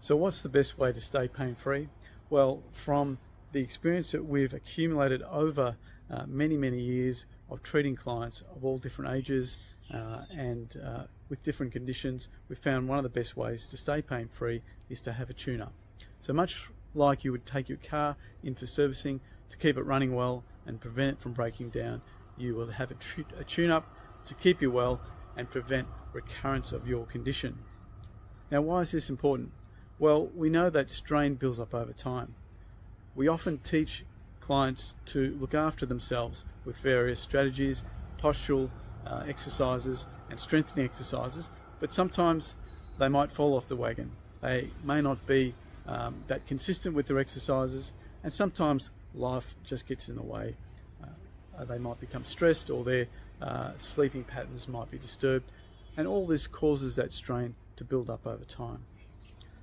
So, what's the best way to stay pain free? Well, from the experience that we've accumulated over uh, many, many years of treating clients of all different ages uh, and uh, with different conditions, we found one of the best ways to stay pain free is to have a tune up. So, much like you would take your car in for servicing to keep it running well and prevent it from breaking down, you will have a, a tune up to keep you well and prevent recurrence of your condition. Now, why is this important? Well, we know that strain builds up over time. We often teach clients to look after themselves with various strategies, postural uh, exercises, and strengthening exercises, but sometimes they might fall off the wagon. They may not be um, that consistent with their exercises, and sometimes life just gets in the way. Uh, they might become stressed, or their uh, sleeping patterns might be disturbed, and all this causes that strain to build up over time.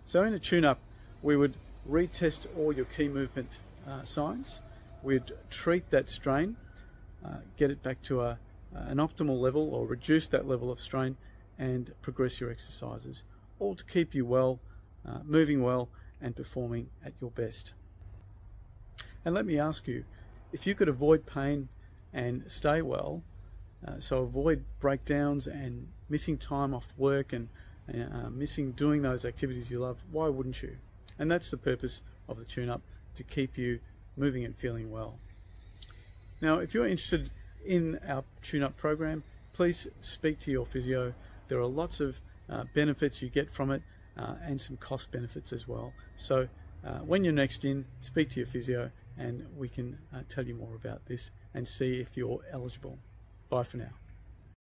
So in a tune-up, we would retest all your key movement uh, signs. We'd treat that strain, uh, get it back to a, an optimal level or reduce that level of strain and progress your exercises, all to keep you well, uh, moving well and performing at your best. And let me ask you, if you could avoid pain and stay well, uh, so avoid breakdowns and missing time off work and uh, missing doing those activities you love, why wouldn't you? And that's the purpose of the tune up to keep you moving and feeling well. Now, if you're interested in our tune up program, please speak to your physio. There are lots of uh, benefits you get from it uh, and some cost benefits as well. So, uh, when you're next in, speak to your physio and we can uh, tell you more about this and see if you're eligible. Bye for now.